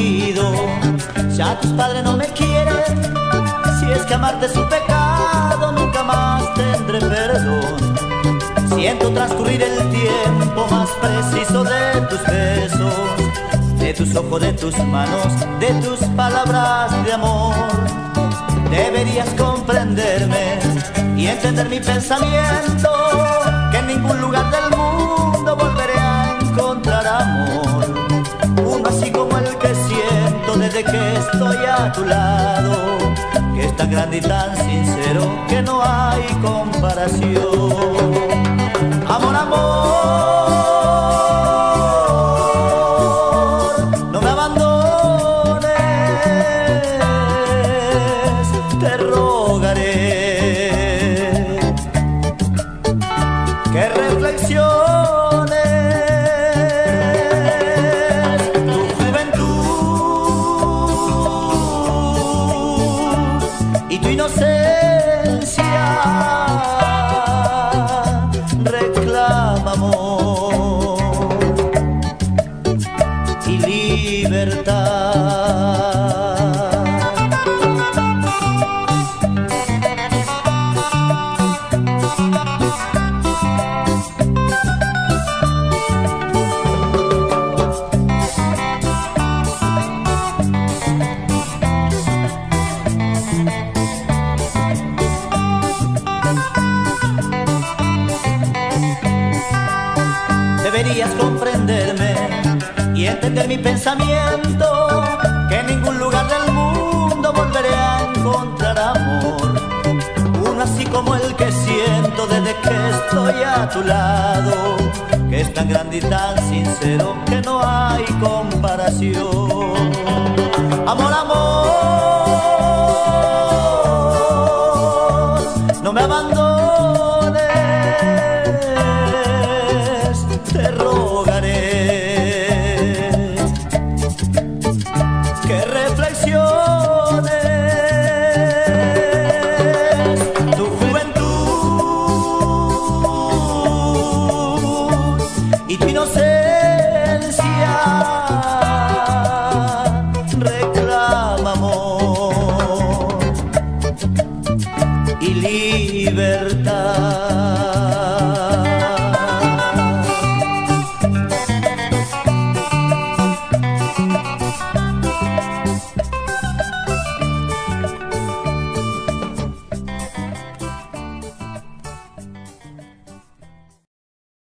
elegido. Ya tus padres no me quieren, si es que amarte es un pecado, nunca más tendré perdón. Siento transcurrir el tiempo más preciso de tus besos, de tus ojos, de tus manos, de tus palabras de amor. Deberías comprenderme y entender mi pensamiento, que en ningún lugar del mundo estoy a tu lado, que es tan grande y tan sincero que no hay comparación. Tu inocencia reclama amor y libertad. Deberías comprenderme y entender mi pensamiento, que en ningún lugar del mundo volveré a encontrar amor. Uno así como el que siento desde que estoy a tu lado, que es tan grande y tan sincero que no hay comparación. Amor, amor, no me abandones, te rogaré que reflexiones tu juventud y tu inocencia reclama amor y libertad.